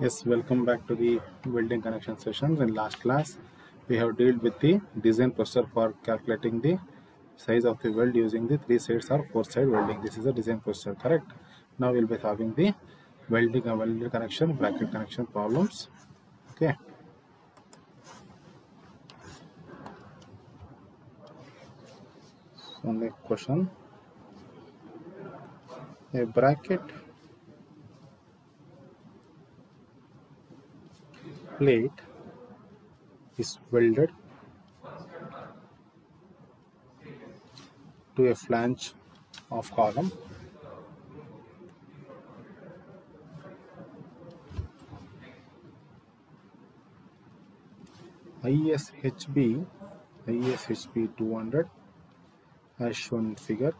Yes, welcome back to the welding connection sessions. In last class, we have dealt with the design procedure for calculating the size of the weld using the three sides or four side welding. This is a design procedure, correct? Now we'll be having the welding and welding connection, bracket connection problems. Okay. So next question. A bracket plate is welded to a flange of column. ISHB ISHB 200 as shown in figure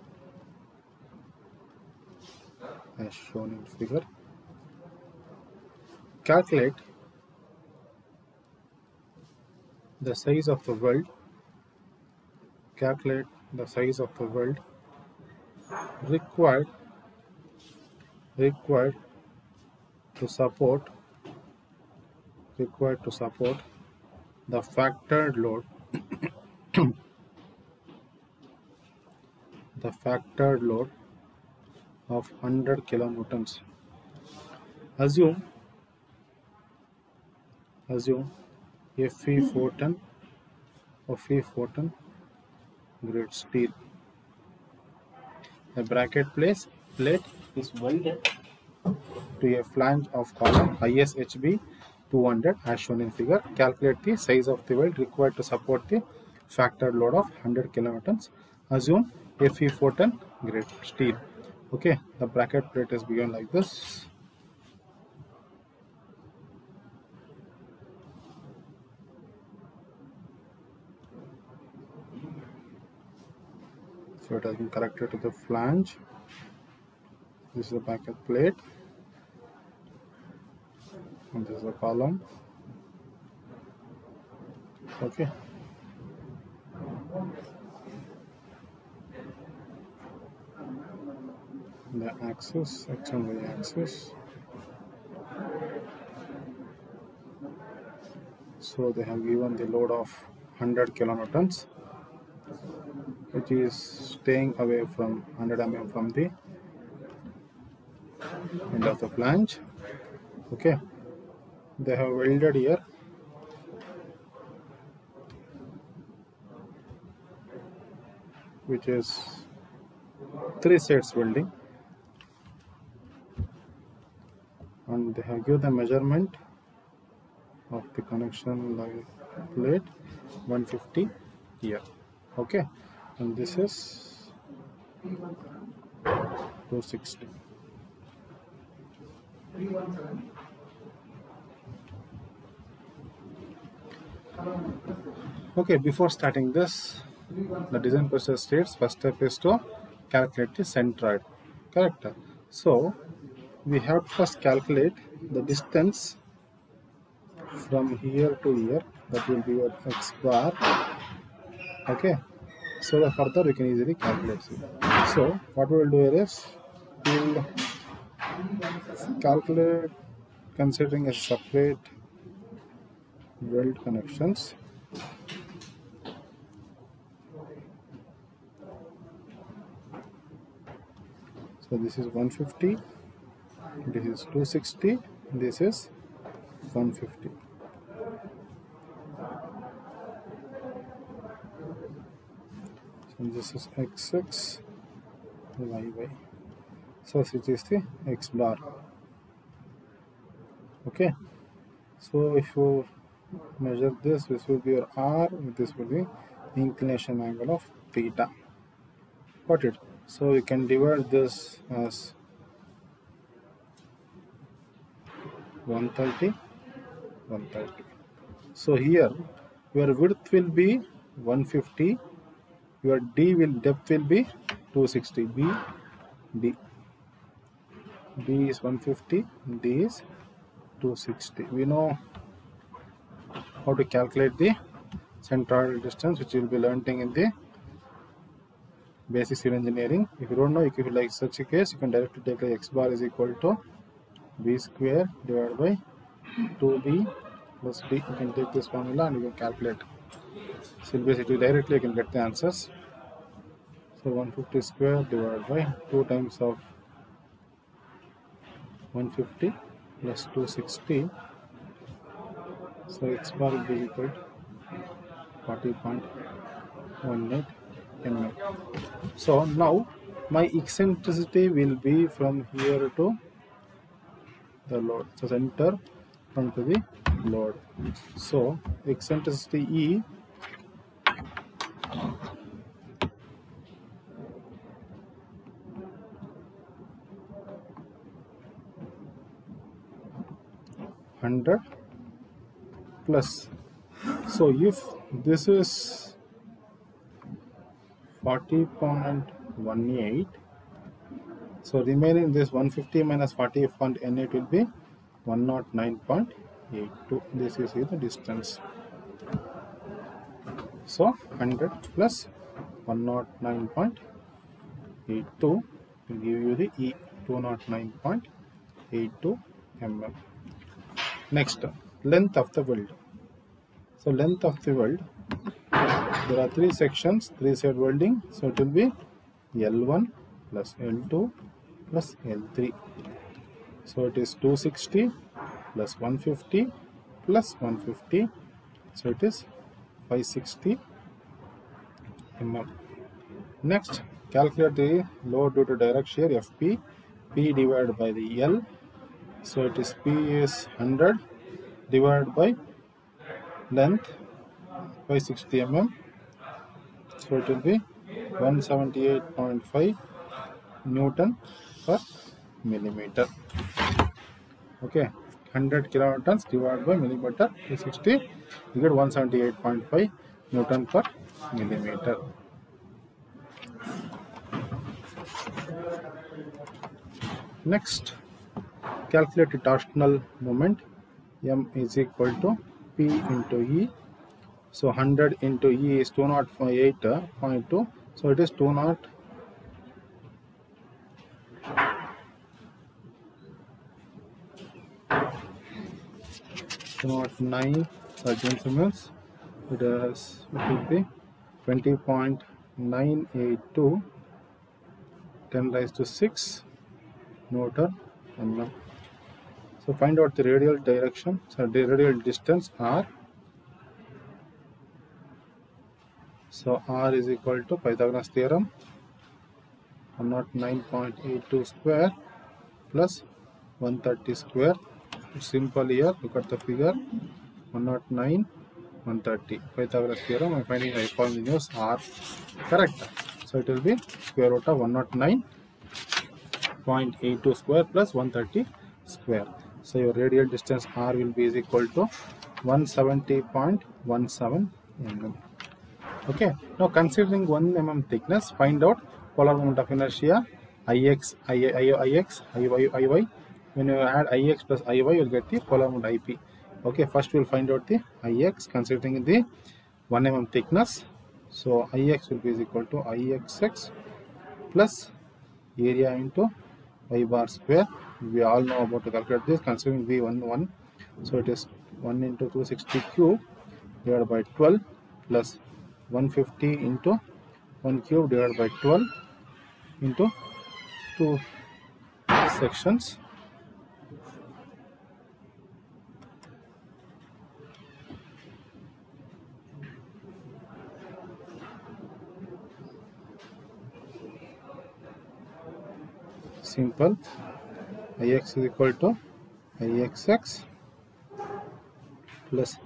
as shown in figure. Calculate the size of the weld. Calculate the size of the weld. Required required to support required to support the factored load. The factored load of 100 kilonewtons. Assume assume Fe 410 or Fe 410 grade steel. The bracket place plate is welded to a flange of column ISHB 200 as shown in figure. Calculate the size of the weld required to support the factored load of 100 kilonewtons. Assume Fe 410 grade steel. Okay, the bracket plate is given like this. So it has been connected to the flange. This is the bracket plate. And this is the column. Okay. The axis y axis. So they have given the load of 100 kilonewtons which is staying away from 100 mm from the end of the flange okay. They have welded here. Which is three sets welding. And they have given the measurement of the connection like plate 150 here. Okay and this is 260 okay before starting this the design process states first step is to calculate the centroid correct so we have to first calculate the distance from here to here that will be your x bar. Okay so that further we can easily calculate it. so what we will do here is we will calculate considering a separate weld connections so this is 150 this is 260 this is 150 and this is xx yy so it is the x bar. Okay. So if you measure this this will be your r this will be inclination angle of theta. Got it? So you can divide this as 130 130 so here your width will be 150 your d will depth will be 260 b d. D is 150 d is 260 we know how to calculate the centroidal distance which you will be learning in the basic civil engineering. If you don't know if you like such a case you can directly take the x bar is equal to b square divided by 2b plus b. You can take this formula and you can calculate. So basically directly you can get the answers. So 150 square divided by 2 times of 150 plus 260. So x bar will be equal to 40.18 mm. So now my eccentricity will be from here to the load. So center from to the load. So eccentricity E hundred plus. So if this is forty point one eight, so remaining this one fifty minus forty point n eight will be one not nine point eight two. This is the distance. So hundred plus one not nine point eight two will give you the E two not nine point eight two mm. Next, length of the weld. So length of the weld, there are three sections, three side welding. So it will be L1 plus L2 plus L3. So it is 260 plus 150 plus 150. So it is 560 mm. Next, calculate the load due to direct shear FP, P divided by the L so it is P is 100 divided by length 560 mm so it will be 178.5 Newton per millimeter okay 100 kilonewtons divided by millimeter 360 you get 178.5 Newton per millimeter next calculate the torsional moment m is equal to p into e so 100 into e is 208.2 so it is 20 209 centimeters it is it will be 20.982 10 raised to 6 newton mm so find out the radial direction. So the radial distance r. So r is equal to pythagoras theorem. Not nine point eight two square plus 130 square simple here look at the figure 109 130 pythagoras theorem i'm finding hypotenuse r. Correct. So it will be square root of 109.82 square plus 130 square. So your radial distance r will be is equal to 170.17 mm. Okay. Now considering 1 mm thickness find out polar moment of inertia ix I, I, ix iy iy when you add ix plus iy you'll get the polar ip okay first we'll find out the ix considering the 1 mm thickness. So ix will be is equal to ixx plus area into y bar square. We all know about to calculate this considering v1 1 so it is 1 into 260 cube divided by 12 plus 150 into 1 cube divided by 12 into 2 sections simple. ix is equal to ixx plus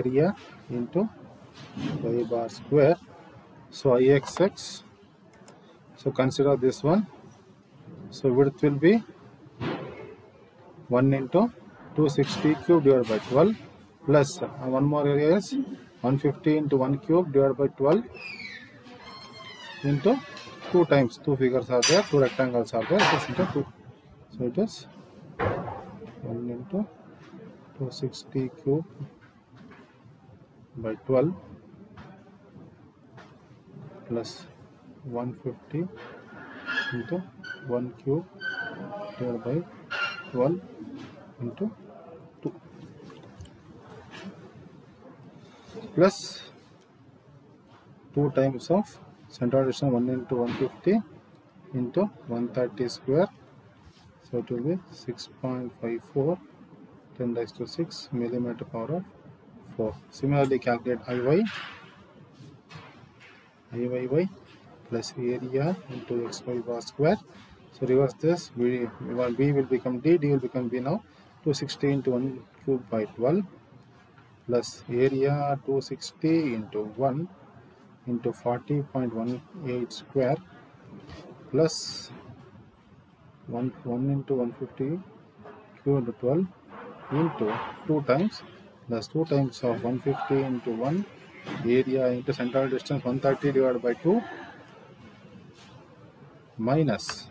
area into y bar square. So ixx. So consider this one. So width will be 1 into 260 cube divided by 12 plus uh, one more area is 150 into 1 cube divided by 12 into two times two figures are there two rectangles are there it is into two so it is 1 into 260 cube by 12 plus 150 into 1 cube divided by 12 into 2 plus 2 times of central distance 1 into 150 into 130 square. So it will be 6.54 10 raised to 6 millimeter power of 4 similarly calculate iy iyy plus area into xy bar square. So reverse this. B, b will become d d will become b now. 260 into 1 cube by 12 plus area 260 into 1 into 40.18 square plus 1, 1 into 150 q into 12 into 2 times. Plus 2 times of 150 into 1 area into central distance 130 divided by 2 minus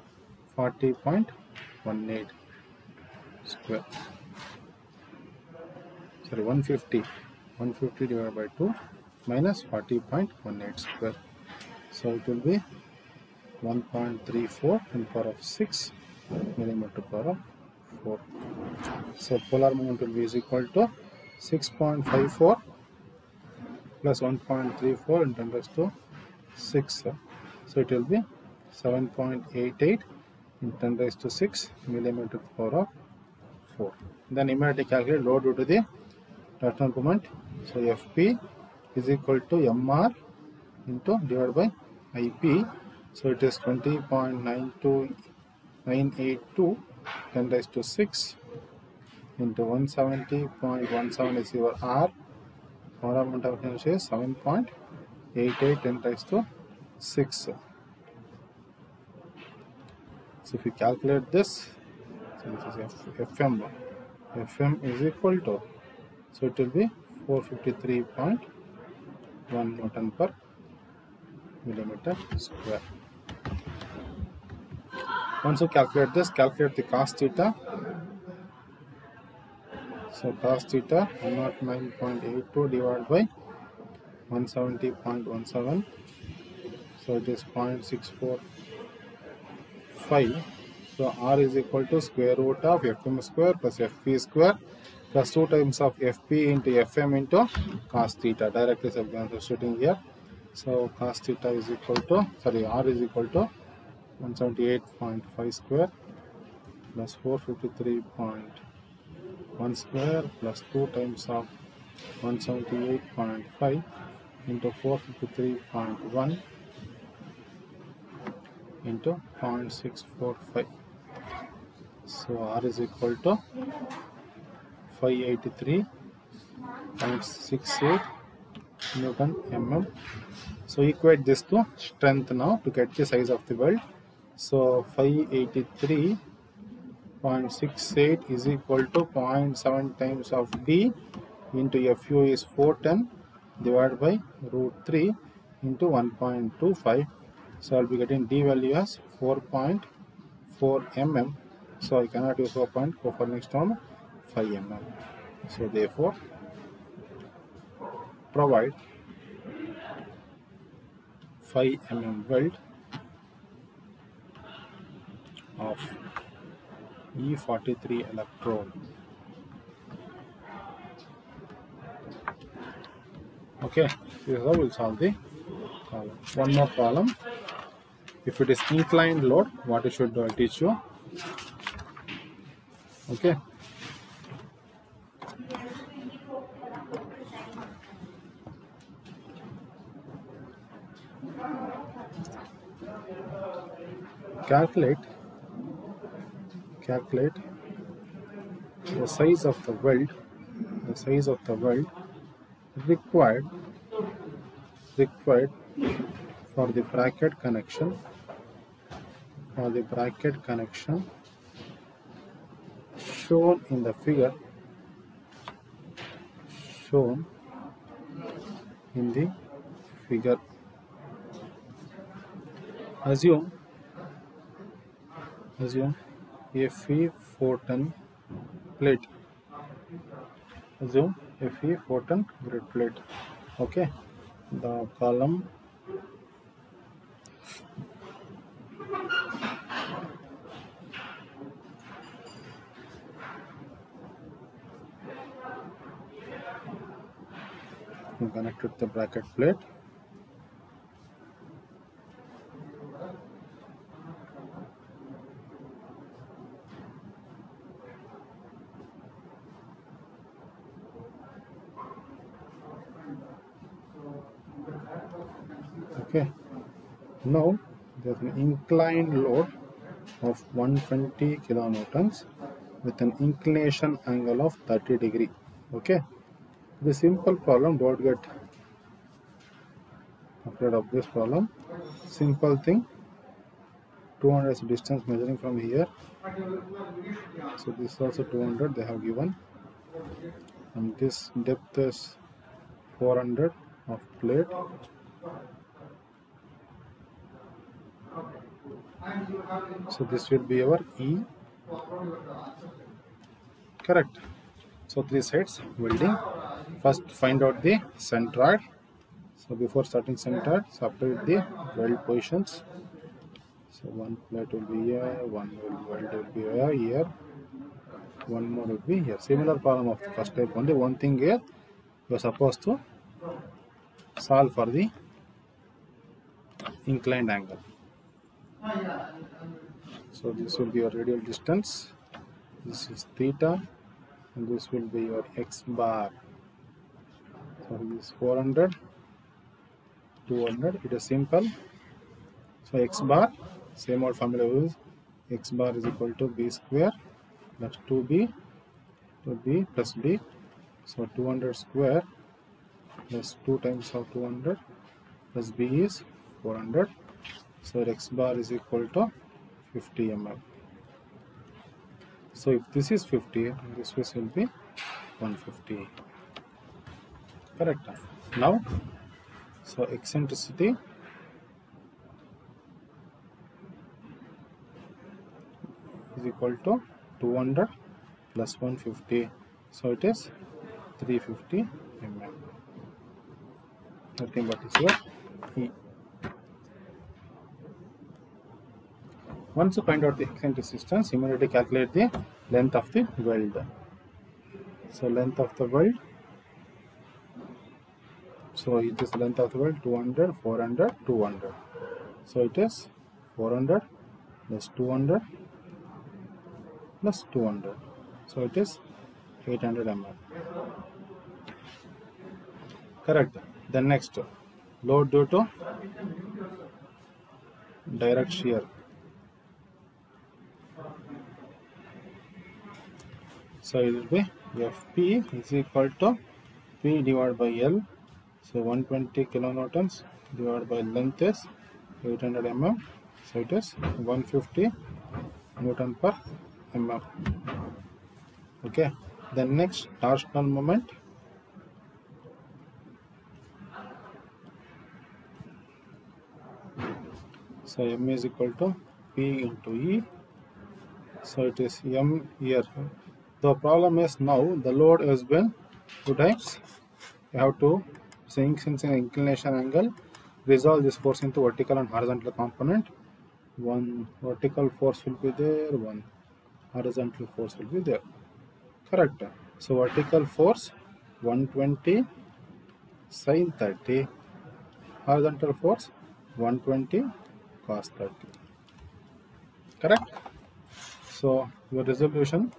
40.18 square. Sorry 150 150 divided by 2 minus 40.18 square. So it will be 1.34 in power of 6 millimeter power of 4 so polar moment will be is equal to 6.54 plus 1.34 in 10 raised to 6 so it will be 7.88 in 10 raised to 6 millimeter power of 4 then immediately calculate load due to the torsional moment so fp is equal to mr into divided by ip so it is 20.92982 10 raised to 6 into 170.17 is your r. Power of moment of inertia is 7.88 10 raised to 6 so if you calculate this so this is F, fm fm is equal to so it will be 453.1 newton per millimeter square. Once you calculate this calculate the cos theta. So cos theta 109.82 divided by 170.17 so it is 0.645 so r is equal to square root of fm square plus fp square plus 2 times of fp into fm into cos theta. Directly substituting here. So cos theta is equal to sorry r is equal to 178.5 square plus 453.1 square plus 2 times of 178.5 into 453.1 into 0.645 so r is equal to 583.68 newton mm so equate this to strength now to get the size of the weld so 583.68 is equal to 0.7 times of d into fu is 410 divided by root 3 into 1.25 so I'll be getting d value as 4.4 mm so I cannot use 4. go for next one 5 mm so therefore provide 5 mm weld of E43 electrode okay this is how we'll solve the one more column if it is inclined load what I should uh, teach you. Okay calculate calculate the size of the weld the size of the weld required required for the bracket connection for the bracket connection shown in the figure shown in the figure. Assume assume a FE 410 plate. Assume a FE 410 grid plate. Okay. The column you connect it to the bracket plate okay now there's an inclined load of 120 kilonewtons with an inclination angle of 30 degree. Okay? The simple problem. Don't get afraid of this problem. Simple thing. 200 is distance measuring from here. So this is also 200 they have given. And this depth is 400 of plate so this will be our E. Correct. So three sides welding. First find out the centroid so before starting centroid separate the weld positions. So one plate will be here one weld will be here, here. One more will be here. Similar problem of the first type only. One thing here you are supposed to solve for the inclined angle so this will be your radial distance. This is theta and this will be your x bar. So this is 400 200 it is simple. So x bar same old formula is x bar is equal to b square. Plus 2b to b plus b. So 200 square plus 2 times of 200 plus b is 400 so x bar is equal to 50 mm so if this is 50 this will be 150 correct? Now so eccentricity is equal to 200 plus 150 so it is 350 mm nothing but is your e once you find out the eccentric distance immediately calculate the length of the weld. So length of the weld. So it is length of the weld 200 400 200 so it is 400 plus 200 plus 200 so it is 800 mm correct. Then next load due to direct shear so it will be fp is equal to p divided by l so 120 kilonewtons divided by length is 800 mm so it is 150 newton per mm okay then next torsional moment so m is equal to p into e so it is m here the problem is now the load has been two times. You have to since an inclination angle. Resolve this force into vertical and horizontal component. One vertical force will be there one horizontal force will be there. Correct. So vertical force 120 sin 30 horizontal force 120 cos 30 correct? So your resolution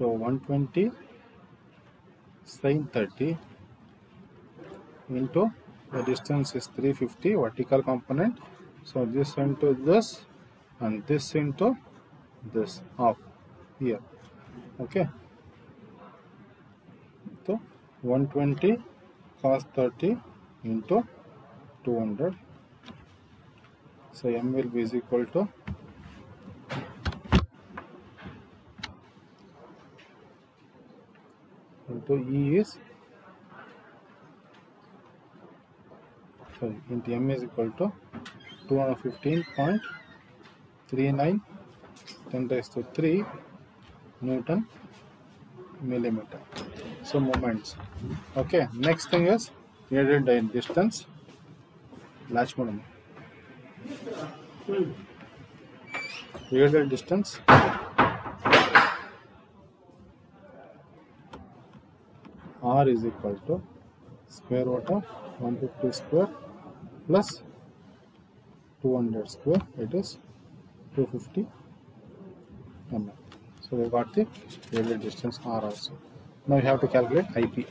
so 120 sine 30 into the distance is 350 vertical component. So this into this and this into this half here. Okay. So 120 cos 30 into 200 so m will be is equal to into e is sorry into m is equal to 215.39 10 raised to 3 newton millimeter so moments okay next thing is needed distance latch modem needed distance is equal to square root of 150 square plus 200 square it is 250 mm so we got the radial distance r also. Now you have to calculate ip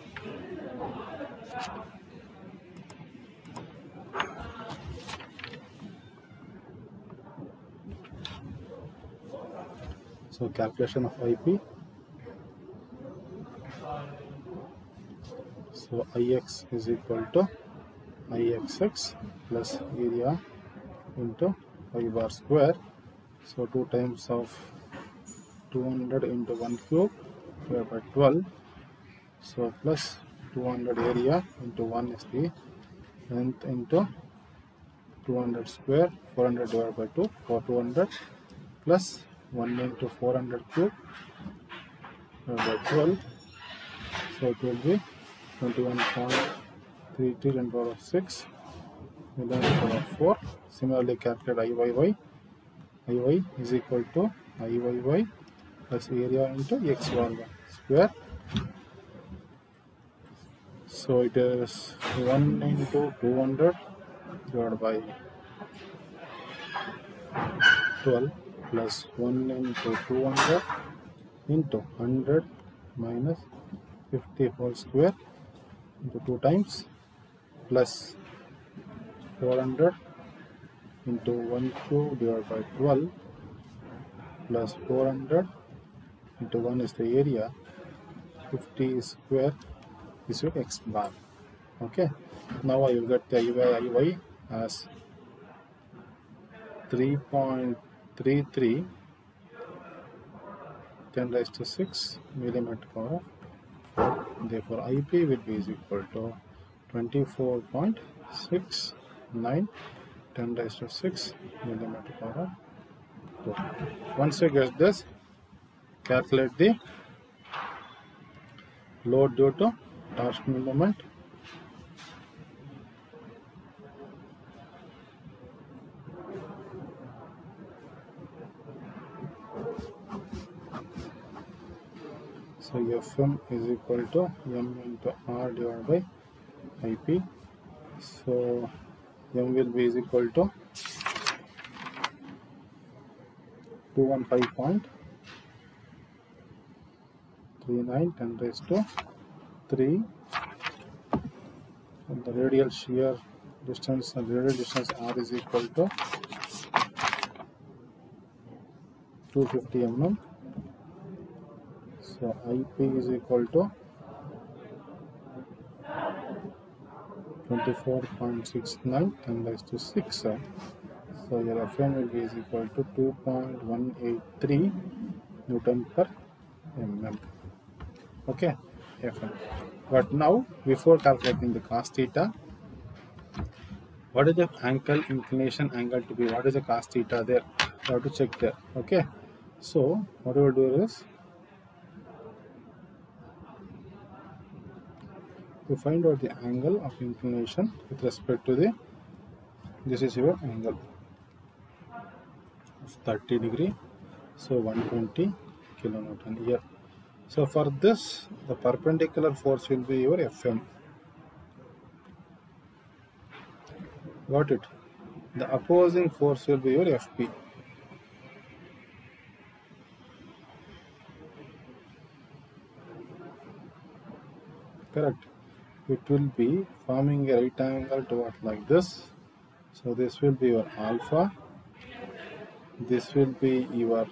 so calculation of ip so ix is equal to ixx plus area into pi bar square. So 2 times of 200 into 1 cube divided by 12 so plus 200 area into 1 is the length into 200 square 400 divided by 2 for 200 plus 1 into 400 cube by 12 so it will be 21.33 10 power of 6 million power of 4 similarly calculate iyy iy is equal to iyy plus area into x one square. So it is 1 into 200 divided by 12 plus 1 into 200 into 100 minus 50 whole square into 2 times plus 400 into 1 cube divided by 12 plus 400 into 1 is the area 50 square is your x bar. Okay? Now I will get the IY as 3.33 10 raised to 6 millimeter power therefore IP will be is equal to 24.69 10 raised to 6 millimeter power 2. Once you get this, calculate the load due to torsional moment. So Fm is equal to m into r divided by IP. So m will be is equal to 215.39 10 raised to 3 and the radial shear distance and radial distance r is equal to 250 mm so ip is equal to 24.69 10 raised to 6 uh, so your fm will be is equal to 2.183 newton per mm okay fm but now before calculating the cos theta what is the ankle inclination angle to be what is the cos theta there? You have to check there. Okay. So what we will do is to find out the angle of inclination with respect to the this is your angle. Of 30 degree so 120 kilonewton here. So for this the perpendicular force will be your fm got it? The opposing force will be your fp correct it will be forming a right angle towards like this. So this will be your alpha. This will be your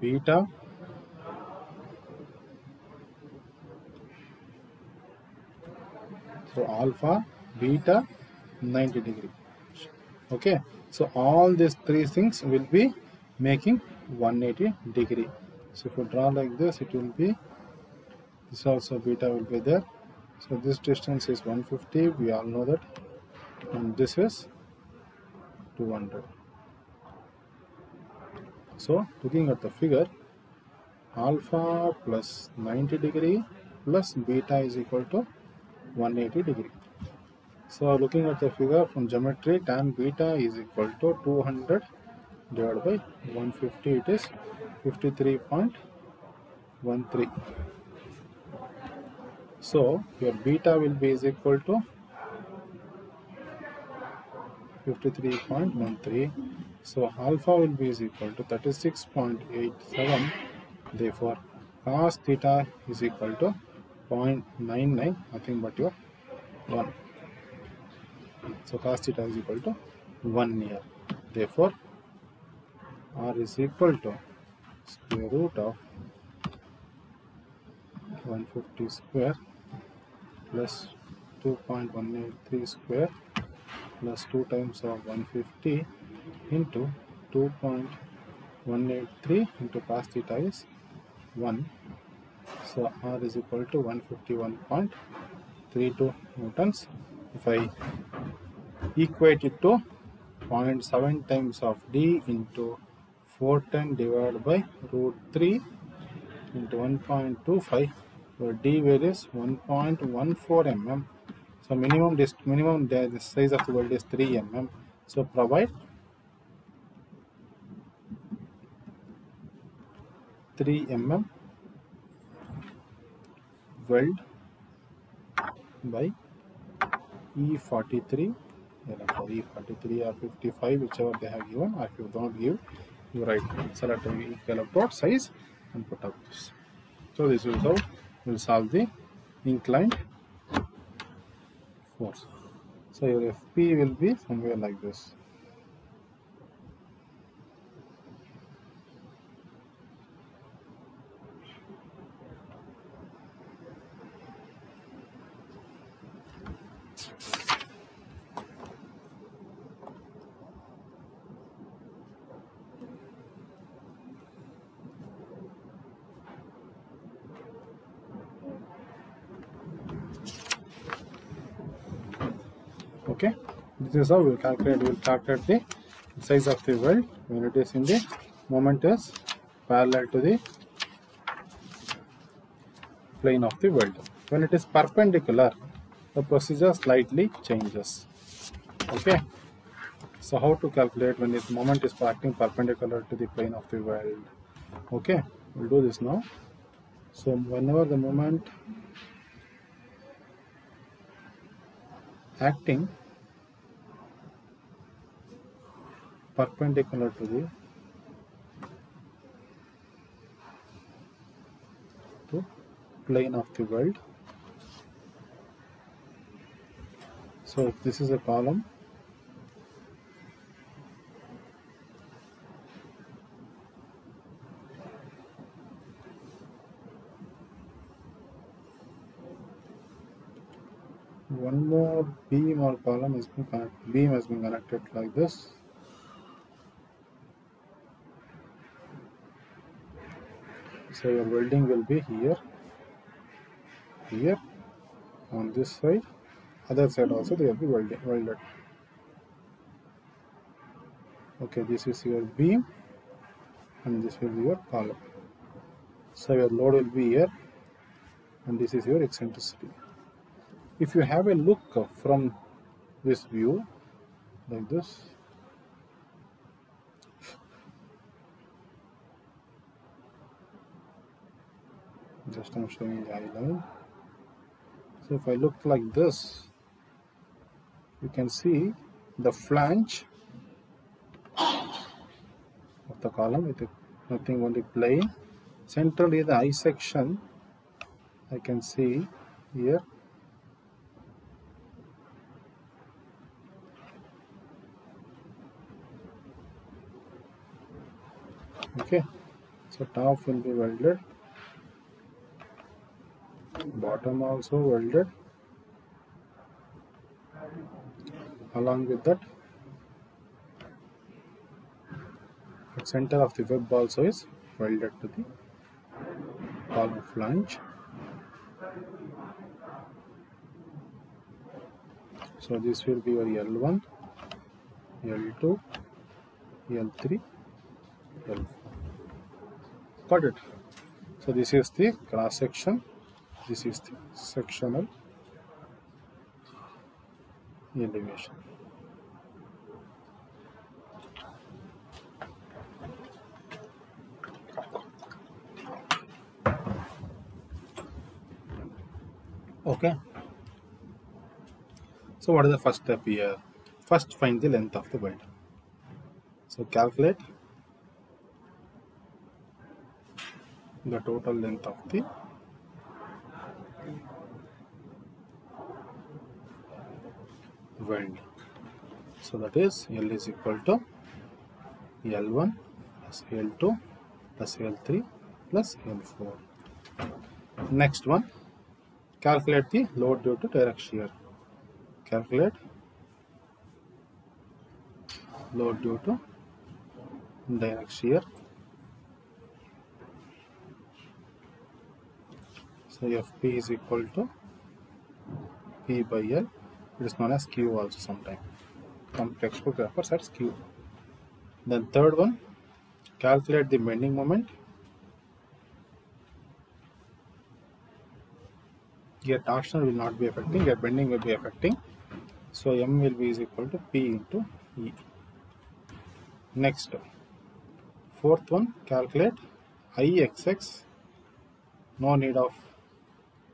beta. So alpha beta 90 degree. Okay. So all these three things will be making 180 degree. So if you draw like this it will be this also beta will be there. So this distance is 150 we all know that. And this is 200 so looking at the figure alpha plus 90 degree plus beta is equal to 180 degree. So looking at the figure from geometry tan beta is equal to 200 divided by 150 it is 53.13 So your beta will be is equal to 53.13. So alpha will be is equal to 36.87. Therefore, cos theta is equal to 0.99, nothing but your 1. So cos theta is equal to 1 here. Therefore, r is equal to square root of 150 square plus 2.183 square plus 2 times of 150 into 2.183 into cos theta is 1 so r is equal to 151.32 newtons. If i equate it to 0.7 times of d into 410 divided by root 3 into 1.25 where d value is 1.14 mm. So minimum this minimum the, size of the weld is 3 mm. So provide 3 mm weld by E43 E43 or 55 whichever they have given. Or if you don't give you write select a electrode size and put up this. So this will solve will solve the inclined force. So your fp will be somewhere like this okay this is how we will calculate we will calculate the size of the weld when it is in the moment is parallel to the plane of the weld when it is perpendicular the procedure slightly changes. Okay? So how to calculate when this moment is acting perpendicular to the plane of the weld okay? We'll do this now. So whenever the moment acting perpendicular to the to plane of the weld so if this is a column. One more beam or column been connected beam has been connected like this so your welding will be here here on this side. Other side also they will be welded, welded. Okay this is your beam and this will be your column. So your load will be here and this is your eccentricity. If you have a look from this view like this just I'm showing the eye so if I look like this you can see the flange of the column. With nothing only plane. Centrally the eye section I can see here. Okay. So top will be welded bottom also welded. Along with that the center of the web also is welded to the column flange. So this will be your L1 L2 L3 L4 got it. So this is the cross section this is the sectional elevation Okay. So what is the first step here? First find the length of the weld. So calculate the total length of the So that is L is equal to L1 plus L2 plus L3 plus L4. Next one, calculate the load due to direct shear. Calculate load due to direct shear. So FP is equal to P by L. It is known as Q also sometimes. Some textbook refers as Q. Then third one, calculate the bending moment. Here torsion will not be affecting, here bending will be affecting. So M will be is equal to P into E. Next, fourth one, calculate IXX. No need of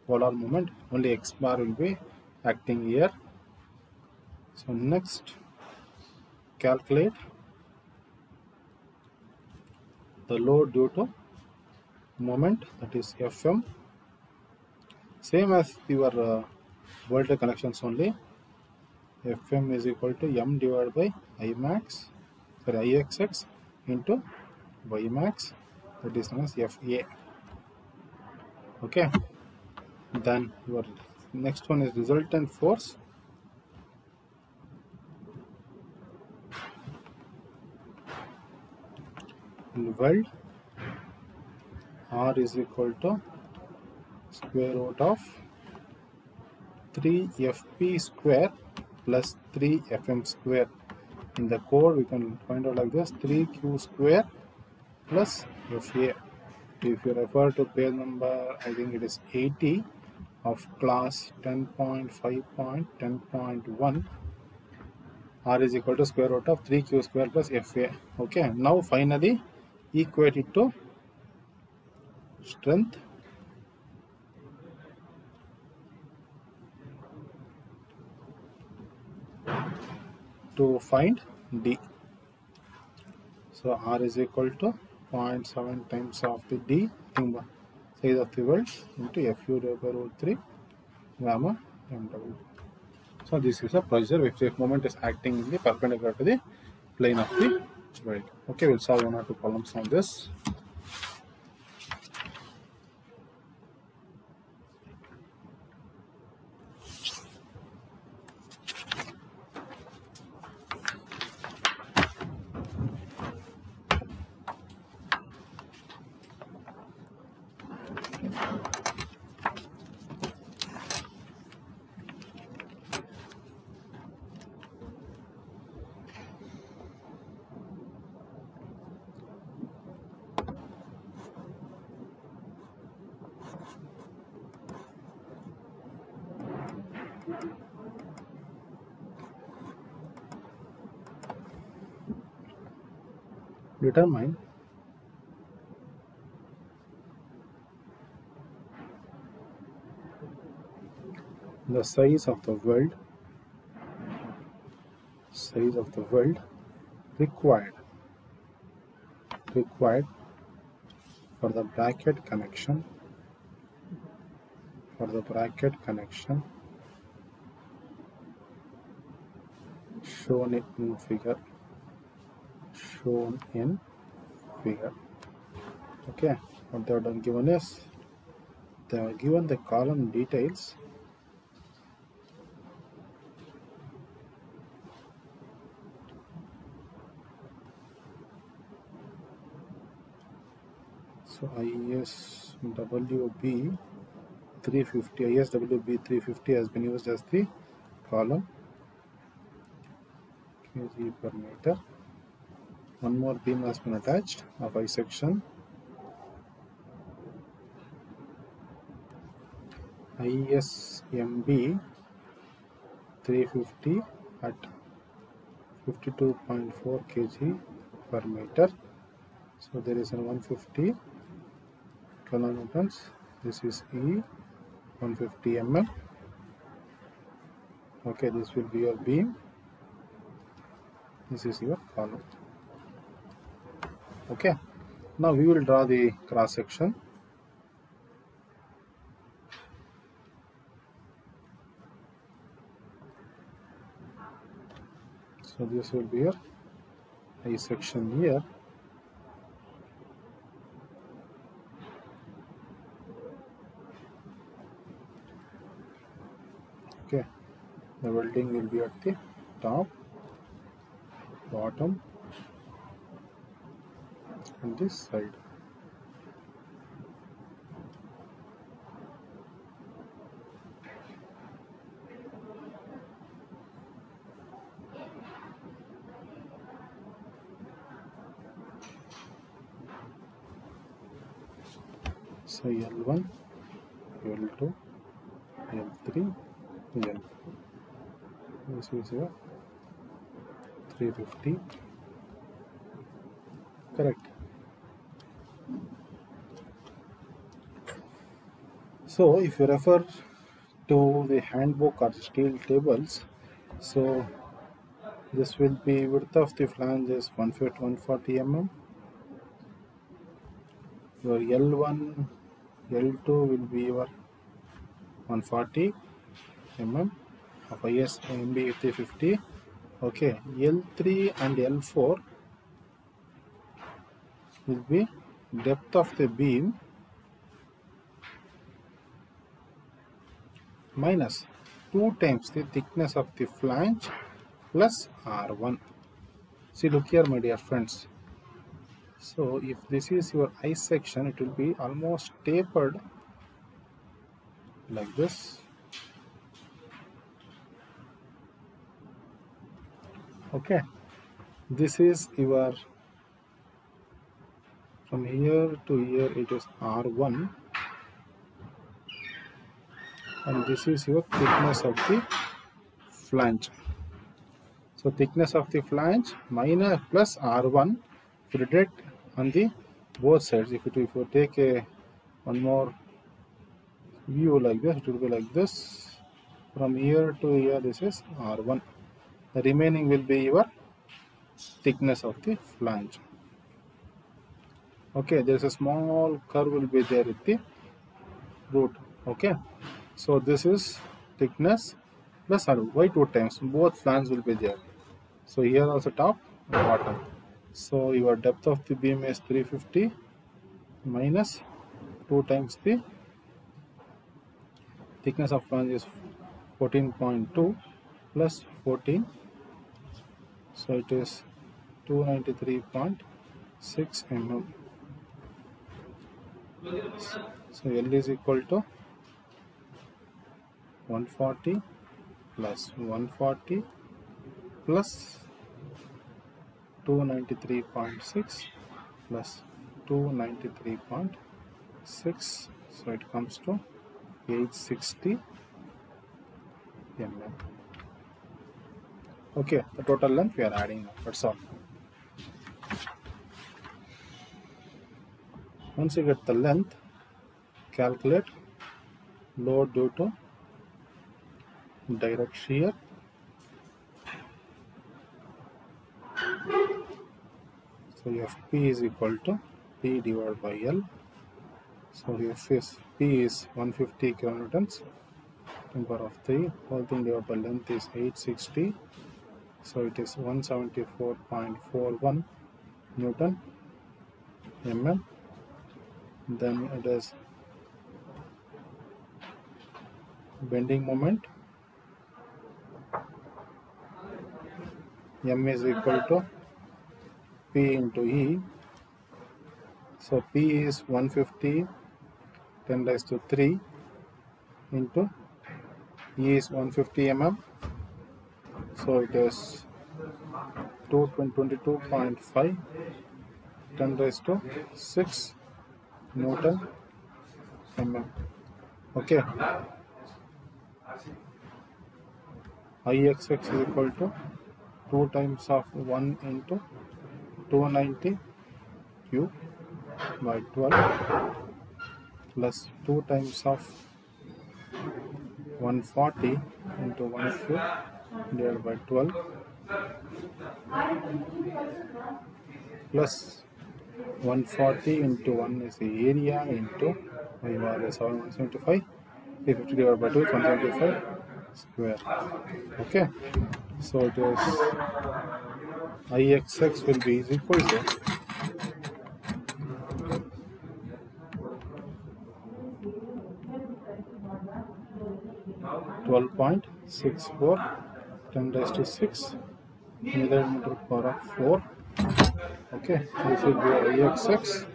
polar moment, only X bar will be acting here. So next, calculate the load due to moment that is Fm same as your uh, bolted connections only Fm is equal to m divided by I max sorry Ixx into y max that is known as Fa okay? Then your next one is resultant force R is equal to square root of 3 FP square plus 3 FM square. In the code, we can find out like this 3Q square plus FA. If you refer to page number, I think it is 80 of class 10.5.10.1 r is equal to square root of 3q square plus fa okay now finally equate it to strength. To find d. So r is equal to 0.7 times of the d size of the weld into fu by root 3 gamma mw so this is a pressure. If the moment is acting in the perpendicular to the plane of the weld okay we'll solve one or two problems on this determine the size of the weld size of the weld required required for the bracket connection for the bracket connection shown in figure shown in figure okay what they have done given is they are given the column details. So ISWB 350 ISWB 350 has been used as the column. Kg per meter one more beam has been attached of I section ISMB 350 at 52.4 kg per meter. So there is a 150 kilonewtons this is E 150 mm okay this will be your beam. This is your column okay. Now we will draw the cross section. So this will be I section here. Okay. The welding will be at the top bottom and this side. So L1 L2 L3 L4 this is your 350 correct so if you refer to the handbook or steel tables so this will be width of the flange is 1 foot 140 mm. Your L1 L2 will be your 140 mm of IS MB 350 okay L3 and L4 will be depth of the beam minus 2 times the thickness of the flange plus R1 see look here my dear friends. So if this is your I section it will be almost tapered like this. Okay. This is your from here to here it is R1 and this is your thickness of the flange so thickness of the flange minus plus R1 if on the both sides if, it, if you take a one more view like this it will be like this from here to here this is R1 the remaining will be your thickness of the flange okay there's a small curve will be there at the root okay so this is thickness plus R why two times? Both flanges will be there. So here also top and bottom. So your depth of the beam is 350 minus 2 times the thickness of flange is 14.2 plus 14 so it is 293.6 mm so L is equal to 140 plus 140 plus 293.6 plus 293.6 so it comes to 860 mm okay the total length we are adding now. That's all. Once you get the length calculate load due to direct shear so fp is equal to p divided by l. So f is p is 150 kilonewtons. Power of 3 whole thing divided by length is 860 so it is 174.41 newton mm then it is bending moment m is equal to p into e. So p is 150 10 raised to 3 into e is 150 mm so it is 222.5 10 raised to 6 newton mm okay. Ixx is equal to 2 times of 1 into 290 cube by 12 plus 2 times of 140 into 1 cube divided by 12 plus 140 into 1 is the area into y bar is 175 350 divided by 2 is 175 square. Okay so it is ixx will be is equal to Twelve point six four ten raised to six meter meter power of four. Okay, this will be ixx.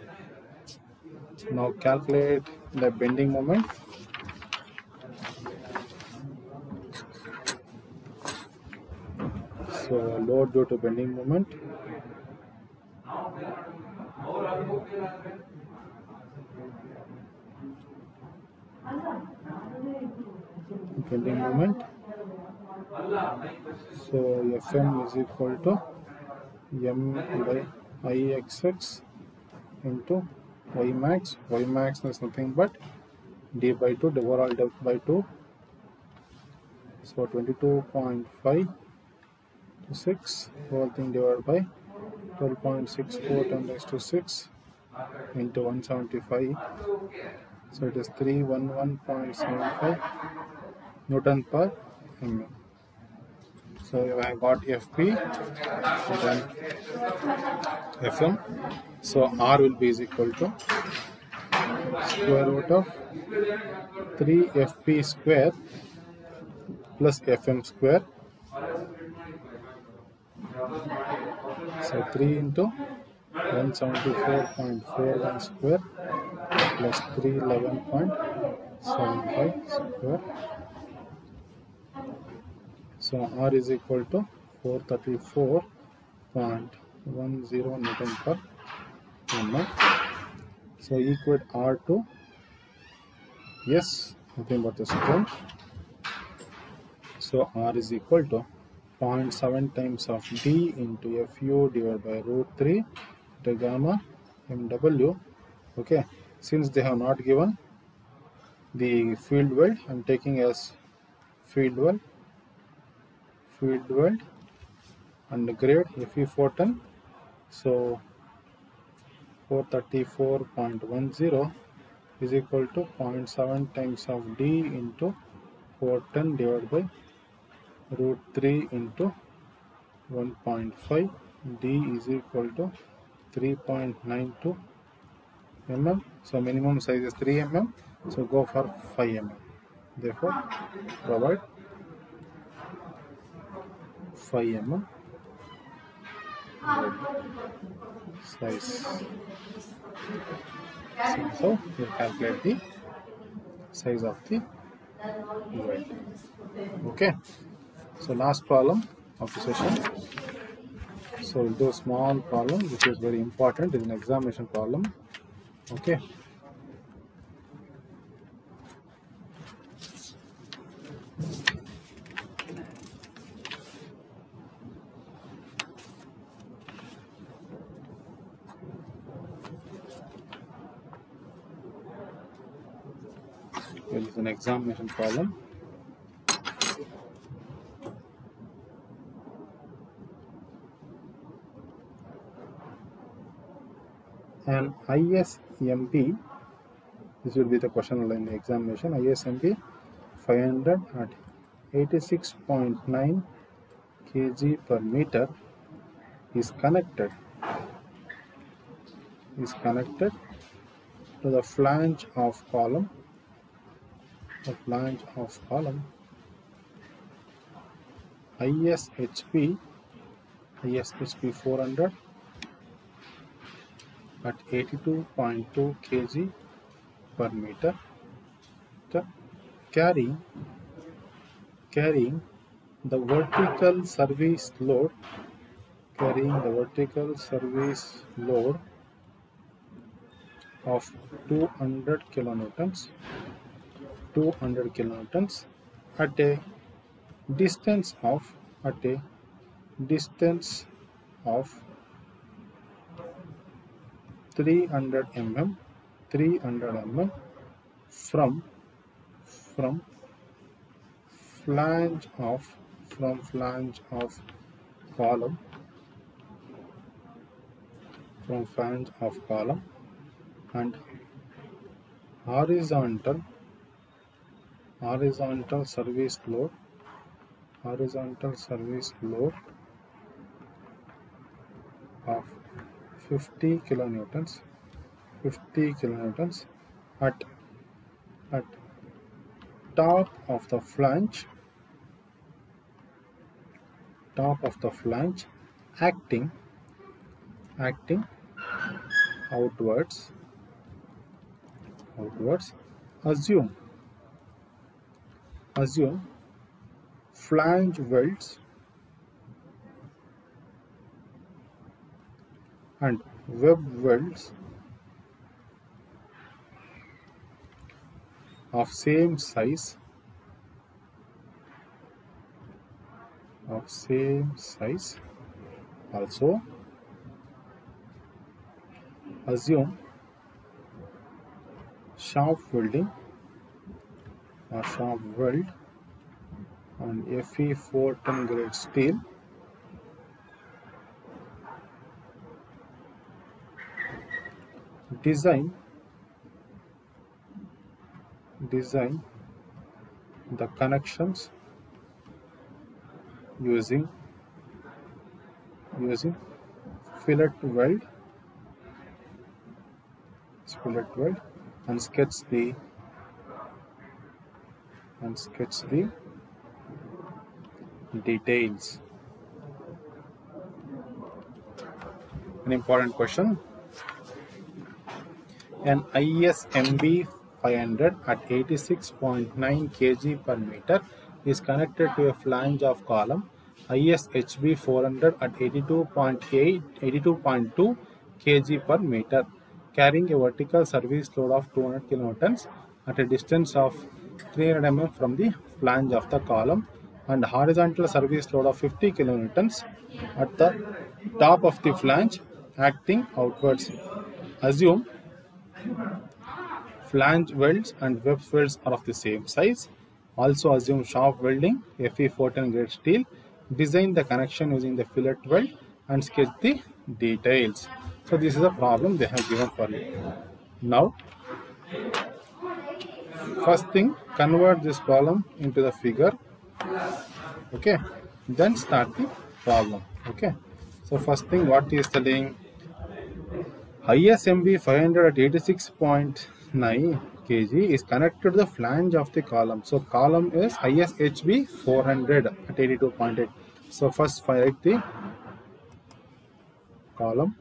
Now calculate the bending moment. Load due to bending moment. Bending moment. So Fm is equal to m by ixx into y max. Y max is nothing but d by 2 overall depth by 2. So 22.5 to 6 whole thing divided by 12.64 10 raised to 6 into 175 so it is 311.75 newton per mm. So if i got fp then fm so r will be is equal to square root of 3 fp square plus fm square so 3 into 174.41 square plus 311.75 square. So R is equal to 434.10 Newton per mm. So equate R to yes, nothing but the stone. So R is equal to 0.7 times of d into fu divided by root 3 to gamma mw. Okay. Since they have not given the field weld i'm taking as field weld field weld and grade fe 410 so 434.10 is equal to 0.7 times of d into 410 divided by root 3 into 1.5 d is equal to 3.92 mm so minimum size is 3 mm so go for 5 mm therefore provide 5 mm size. So you calculate the size of the weld okay so last problem of the session. So we'll do a small problem which is very important. It's an examination problem. Okay. It is an examination problem. and ISMB this will be the question in the examination. ISMB 500 at 86.9 kg per meter is connected is connected to the flange of column the flange of column. ISHB ISHB 400 at 82.2 kg per meter. The carrying carrying the vertical service load carrying the vertical service load of 200 kilonewtons 200 kilonewtons at a distance of at a distance of 300 mm 300 mm from from flange of from flange of column from flange of column and horizontal horizontal service load horizontal service load of 50 kilonewtons 50 kilonewtons at at top of the flange top of the flange acting acting outwards outwards assume assume flange welds and web welds of same size of same size also assume sharp welding uh, or sharp weld on Fe 410 grade steel design design the connections using using fillet weld fillet weld and sketch the and sketch the details. An important question an ISMB 500 at 86.9 kg per meter is connected to a flange of column ISHB 400 at 82.8 82.2 kg per meter carrying a vertical service load of 200 kilonewtons at a distance of 300 mm from the flange of the column and horizontal service load of 50 kilonewtons at the top of the flange acting outwards. Assume flange welds and web welds are of the same size. Also assume sharp welding, Fe 410 grade steel. Design the connection using the fillet weld and sketch the details. So this is a problem they have given for you. Now, first thing, convert this problem into the figure. Okay, then start the problem. Okay, so first thing, what is telling? ISMB 500 at 86.9 kg is connected to the flange of the column. So column is ISHB 400 at 82.8. So first write the column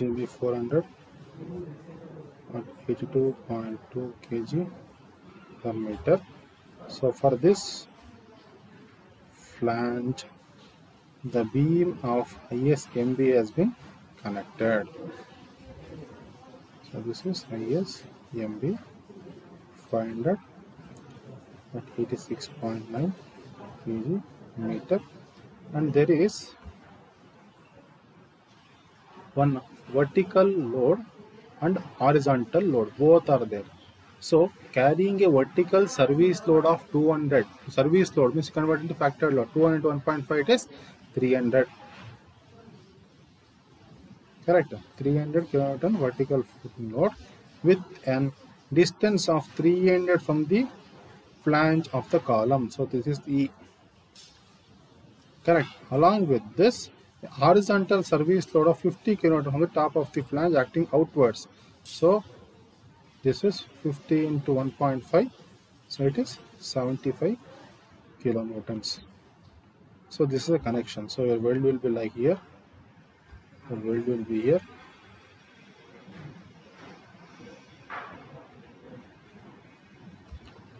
be 400 at 82.2 kg per meter. So for this flange the beam of ISMB has been connected. So this is ISMB 500 at 86.9 kg meter. And there is one vertical load and horizontal load both are there. So carrying a vertical service load of 200 service load means convert into factor load 200 to 1.5 it is 300 correct? 300 kilonewton vertical load with an distance of 300 from the flange of the column. So this is the correct? Along with this horizontal service load of 50 kilonewton on the top of the flange acting outwards. So this is 50 into 1.5. So it is 75 kilonewtons. So this is a connection. So your weld will be like here. Your weld will be here.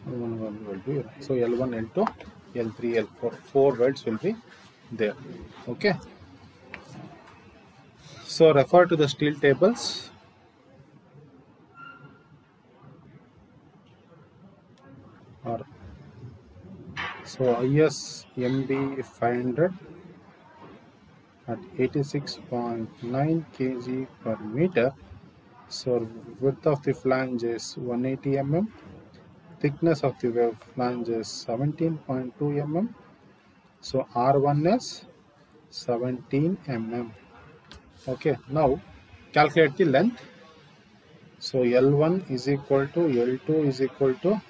One will be here. So L1, L2, L3, L4. Four welds will be there. Okay. So refer to the steel tables. Or so IS MB 500 at 86.9 kg per meter. So width of the flange is 180 mm. Thickness of the wave flange is 17.2 mm. So R1 is 17 mm. Okay, now calculate the length. So L1 is equal to L2 is equal to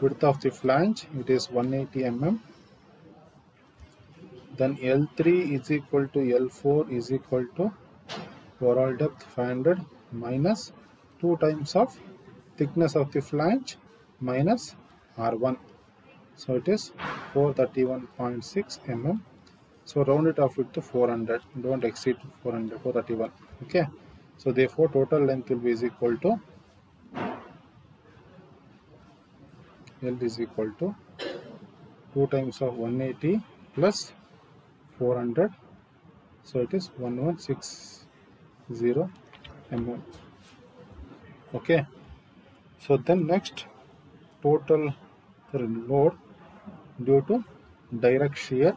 width of the flange it is 180 mm then L3 is equal to L4 is equal to overall depth 500 minus 2 times of thickness of the flange minus R1 so it is 431.6 mm so round it off with to 400 don't exceed 400 431 okay? So therefore total length will be is equal to L is equal to 2 times of 180 plus 400 so it is 1160 mm okay? So then next total load due to direct shear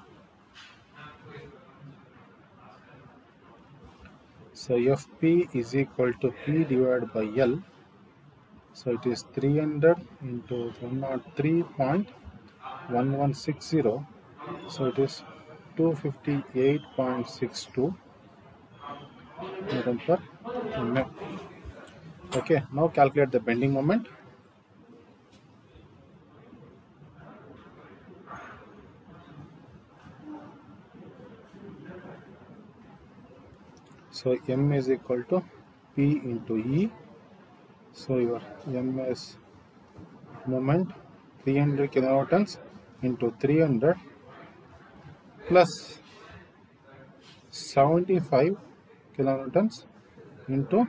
so fp is equal to p divided by l. So it is 300 into 103.1160 so it is 258.62 newton per mm okay now calculate the bending moment so m is equal to p into e. So your ms moment 300 kilonewtons into 300 plus 75 kilonewtons into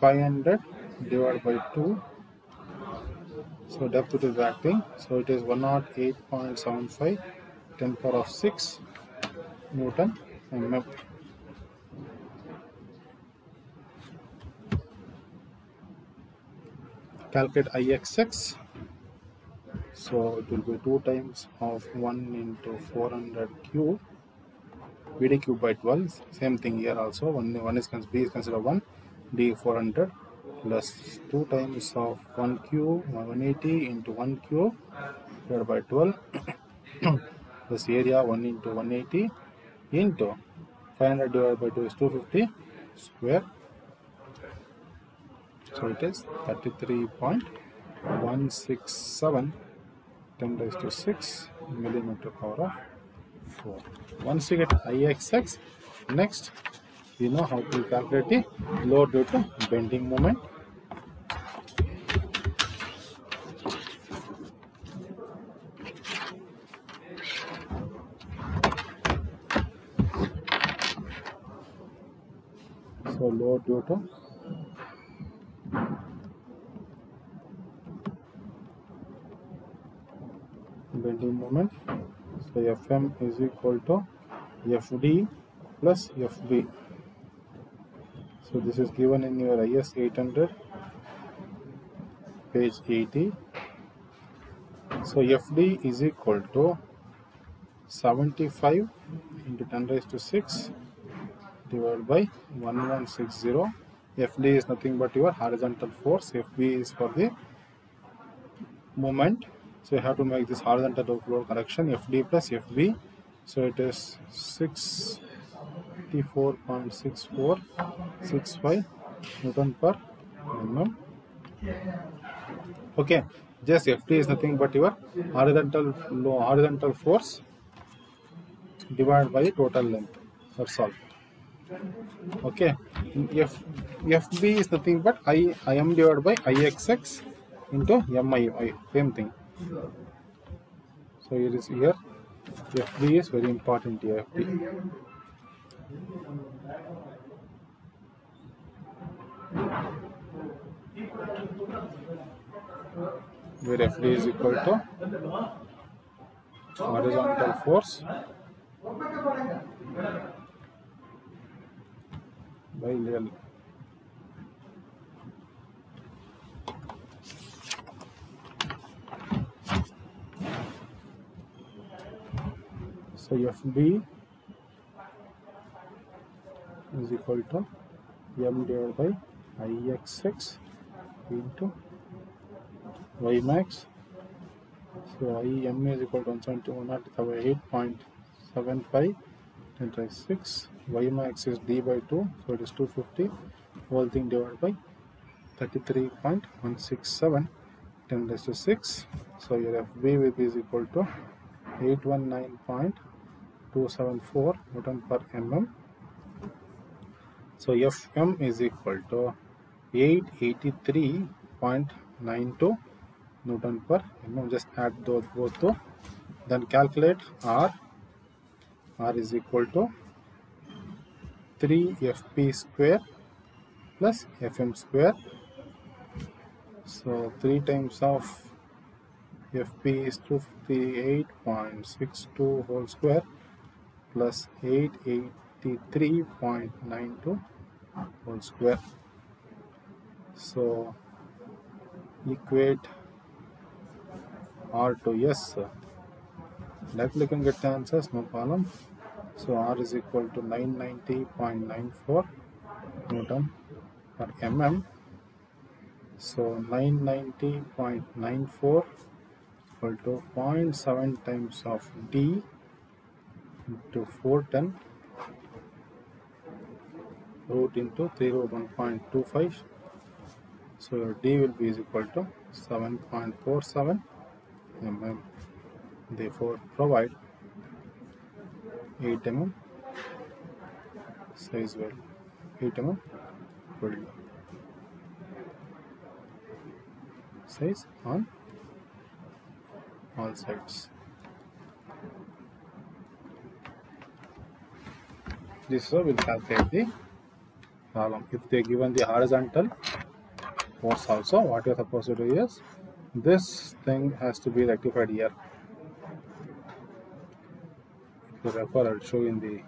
500 divided by 2 so depth it is acting. So it is 108.75 10 power of 6 newton mm calculate ixx so it will be 2 times of 1 into 400 cube vd cube by 12 same thing here also. 1, one is b is considered 1 d 400 plus 2 times of 1 cube 180 into 1 cube divided by 12 plus area 1 into 180 into 500 divided by 2 is 250 square so it is 33.167 10 raised to 6 millimeter power of 4 once you get ixx next you know how to calculate the load due to bending moment. So load due to moment. So fm is equal to fd plus fb so this is given in your is 800 page 80 so fd is equal to 75 into 10 raised to 6 divided by 1160 fd is nothing but your horizontal force. Fb is for the moment so you have to make this horizontal load correction fd plus fb so it is 64.6465 newton per mm. Okay just fd is nothing but your horizontal horizontal force divided by total length. That's all. Okay f fb is nothing but i i am divided by ixx into mi same thing so it is here fb is very important here fb where fd is equal to horizontal force by L. So FB is equal to M divided by IXX into Y max. So IM is equal to 178.75 10 by 6. Y max is D by 2, so it is 250 whole thing divided by 33.167 10 raised to 6. So your FB will be is equal to 819.274 Newton per mm. So Fm is equal to 883.92 Newton per mm. Just add those both two. Then calculate R. R is equal to 3 Fp square plus Fm square. So 3 times of Fp is 258.62 whole square plus 883.92 whole square. So equate R to S. Directly you can get the answers, no problem. So R is equal to 990.94 Newton per mm. So 990.94 equal to 0.7 times of D into 410 root into 3 root 1.25 so your D will be is equal to 7.47 mm therefore provide 8 mm size well 8 mm weld size on all sides. This will calculate the column. If they given the horizontal force also, what you are supposed to do is this thing has to be rectified here. If you refer, I'll show in the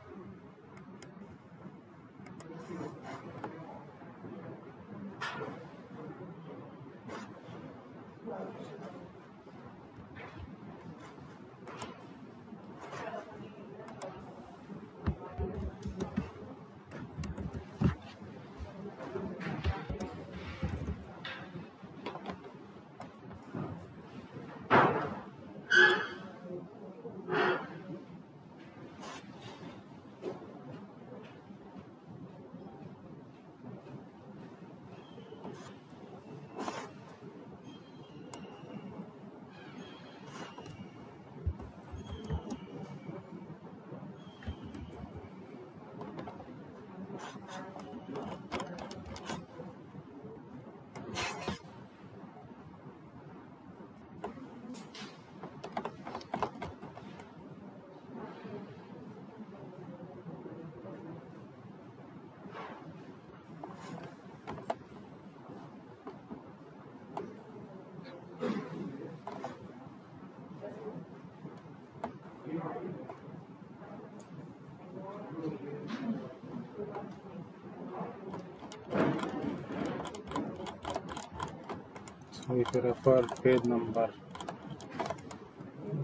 if you refer page number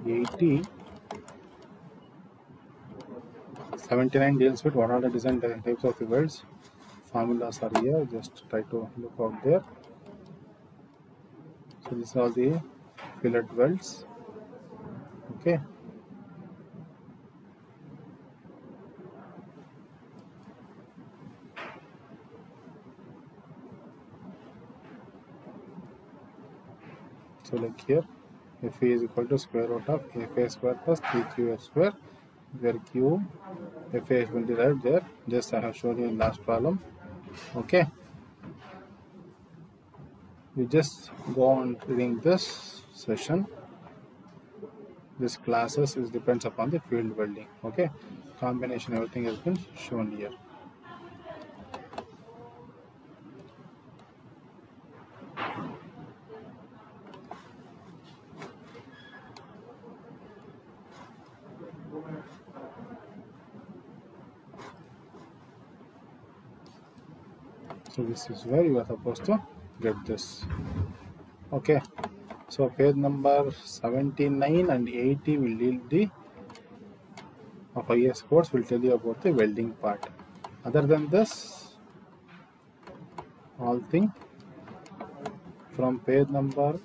80, 79 deals with what are the design types of welds. Formulas are here, just try to look out there. So these are the fillet welds. Okay. So like here, Fa is equal to square root of Fa square plus 3QF square, where Q, Fa is been derived there. Just I have shown you in last problem. Okay. You just go on reading this session. This classes is depends upon the field welding. Okay. Combination everything has been shown here. so this is where you are supposed to get this. Okay. So page number 79 and 80 will deal the of IS course will tell you about the welding part. Other than this, all thing from page number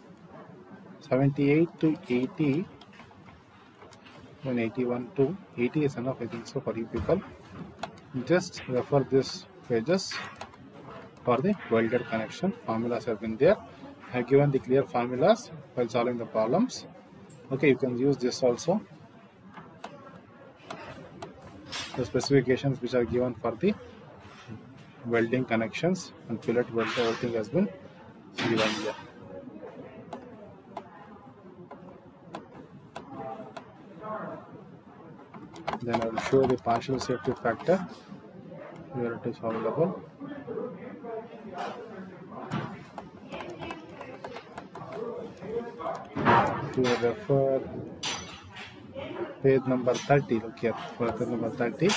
78 to 80 when 81 to 80 is enough I think so for you people. Just refer this pages for the welded connection formulas have been there. I have given the clear formulas while solving the problems. Okay you can use this also. The specifications which are given for the welding connections and fillet weld everything has been given here. Then I will show the partial safety factor where it is available to refer page number 30 look here. Page number 30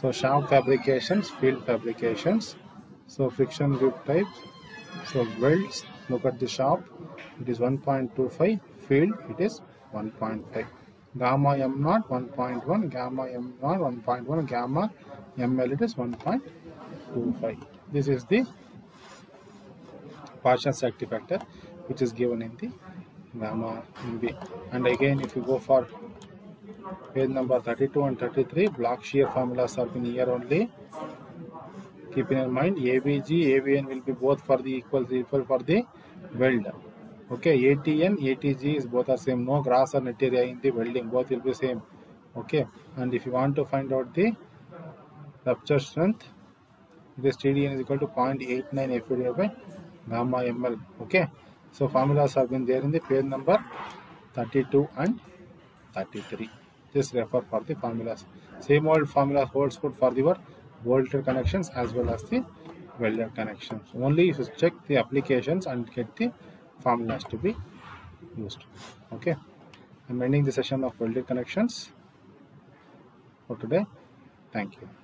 so shop fabrications field fabrications. So friction grip types. So welds. Look at the shop. It is 1.25 field it is 1.5 gamma m naught 1.1 gamma m naught 1.1 gamma ml it is 1.25 this is the partial safety factor which is given in the gamma mb and again if you go for page number 32 and 33 block shear formulas are in here only. Keep in mind avg avn will be both for the equal equal for the weld. Okay atn atg is both are same. No gross or net area in the welding both will be same. Okay and if you want to find out the rupture strength this tdn is equal to 0.89 FUD by gamma ml okay? So formulas have been there in the page number 32 and 33 just refer for the formulas. Same old formulas holds good for the bolted connections as well as the welded connections. Only if you check the applications and get the formulas to be used. Okay? I'm ending the session of welded connections for today. Thank you